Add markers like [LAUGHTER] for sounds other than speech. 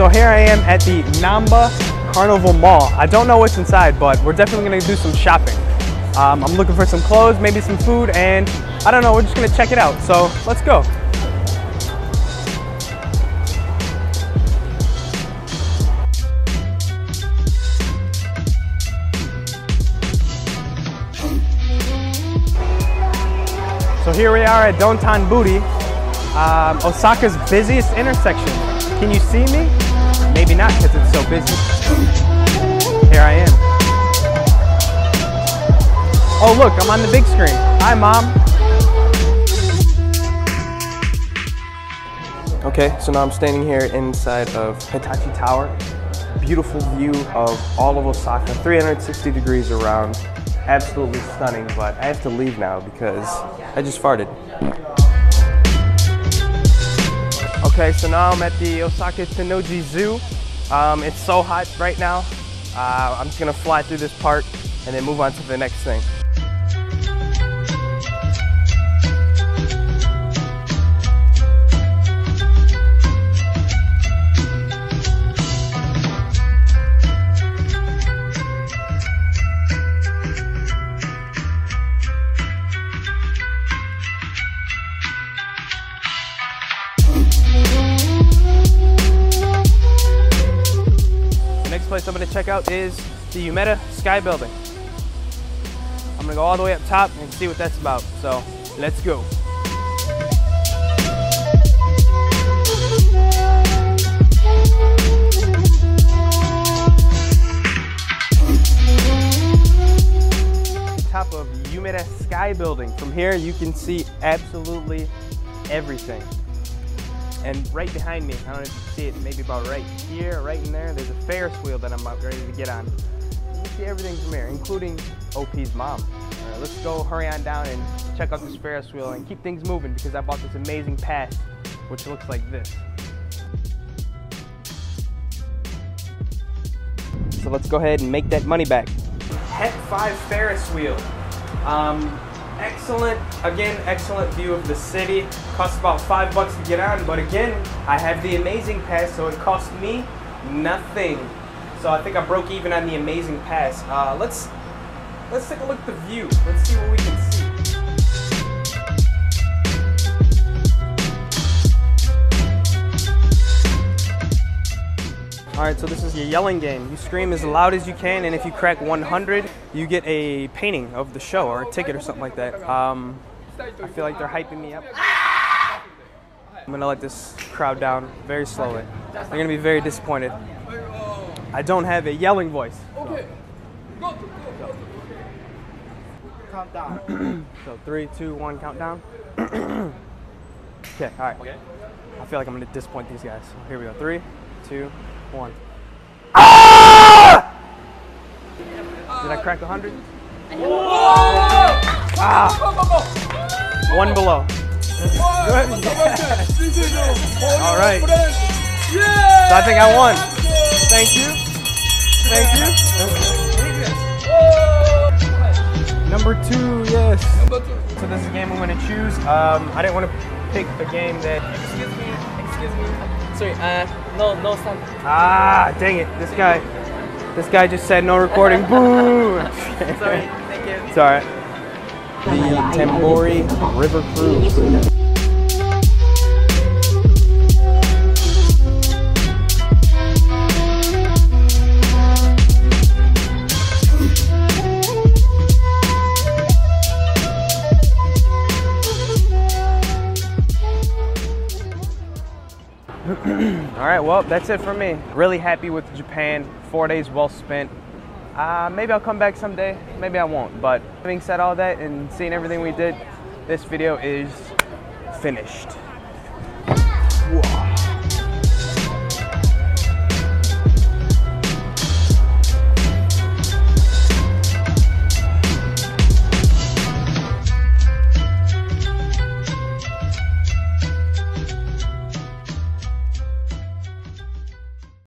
So here I am at the Namba Carnival Mall. I don't know what's inside, but we're definitely gonna do some shopping. Um, I'm looking for some clothes, maybe some food, and I don't know, we're just gonna check it out. So let's go. So here we are at Dotonbori, um, Osaka's busiest intersection. Can you see me? Maybe not because it's so busy. Here I am. Oh look, I'm on the big screen. Hi mom. Okay, so now I'm standing here inside of Hitachi Tower. Beautiful view of all of Osaka, 360 degrees around. Absolutely stunning, but I have to leave now because I just farted. Okay, so now I'm at the Osaka Tennoji Zoo. Um, it's so hot right now. Uh, I'm just gonna fly through this part and then move on to the next thing. I'm gonna check out is the Umeda Sky Building. I'm gonna go all the way up top and see what that's about. So let's go. Top of Umeda Sky Building. From here you can see absolutely everything. And right behind me, I don't know if you can see it, maybe about right here, right in there, there's a Ferris wheel that I'm about ready to get on. You can see everything from here, including OP's mom. All right, let's go hurry on down and check out this Ferris wheel and keep things moving because I bought this amazing pass, which looks like this. So let's go ahead and make that money back. HEP 5 Ferris wheel. Um, excellent, again, excellent view of the city. Costs about five bucks to get on, but again, I have the amazing pass, so it cost me nothing. So I think I broke even on the amazing pass. Uh, let's let's take a look at the view. Let's see what we can see. All right, so this is your yelling game. You scream as loud as you can, and if you crack 100, you get a painting of the show or a ticket or something like that. Um, I feel like they're hyping me up. I'm gonna let this crowd down very slowly. They're gonna be very disappointed. I don't have a yelling voice. Countdown. [CLEARS THROAT] So three, two, one, countdown. [CLEARS THROAT] okay, all right. Okay. I feel like I'm gonna disappoint these guys. So here we go. Three, two, one. Ah! Did I crack 100? Ah! One below. Good. All right. So I think I won. Thank you. Thank you. Number two, yes. So this is a game I'm going to choose. Um, I didn't want to pick a game that. Excuse me, excuse me. Sorry, uh, no, no sound. Ah, dang it! This guy, this guy just said no recording. Boo! [LAUGHS] Sorry, thank you. It's alright. The Tombori River Cruise. All right, well, that's it for me. Really happy with Japan. Four days well spent. Uh, maybe I'll come back someday. Maybe I won't. But having said all that and seeing everything we did, this video is finished.